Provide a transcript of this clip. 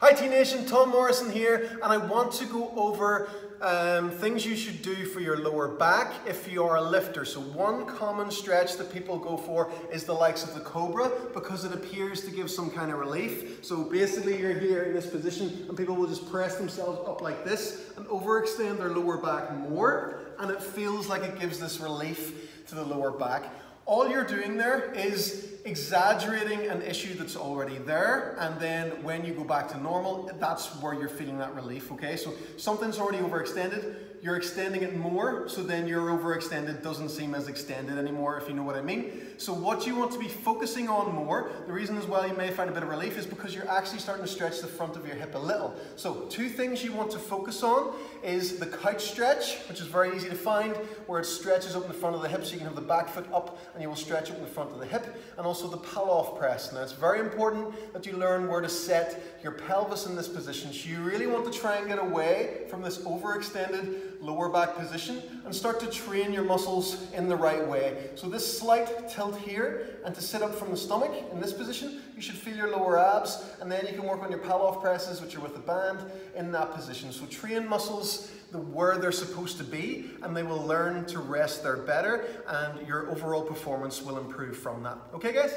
Hi T Nation, Tom Morrison here, and I want to go over um, things you should do for your lower back if you are a lifter. So one common stretch that people go for is the likes of the Cobra because it appears to give some kind of relief. So basically you're here in this position and people will just press themselves up like this and overextend their lower back more and it feels like it gives this relief to the lower back. All you're doing there is exaggerating an issue that's already there, and then when you go back to normal, that's where you're feeling that relief, okay? So something's already overextended, you're extending it more, so then your overextended doesn't seem as extended anymore, if you know what I mean. So what you want to be focusing on more, the reason as well you may find a bit of relief is because you're actually starting to stretch the front of your hip a little. So two things you want to focus on is the couch stretch, which is very easy to find, where it stretches up in the front of the hip so you can have the back foot up and you will stretch up in the front of the hip, and also the Pallof press. Now it's very important that you learn where to set your pelvis in this position. So you really want to try and get away from this overextended lower back position and start to train your muscles in the right way. So this slight tilt here and to sit up from the stomach in this position, you should feel your lower abs and then you can work on your Pallof presses, which are with the band, in that position. So train muscles the, where they're supposed to be and they will learn to rest there better and your overall performance will improve from that. Okay guys?